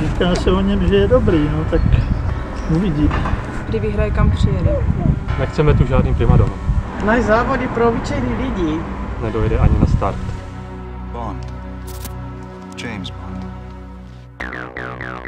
Říká se o něm, že je dobrý, no tak uvidí. Kdy vyhraje, kam přijede. Nechceme tu žádný primadonu. Na závody pro obyčejný lidi. Nedojde ani na start. Bond. James Bond. Bond. James Bond.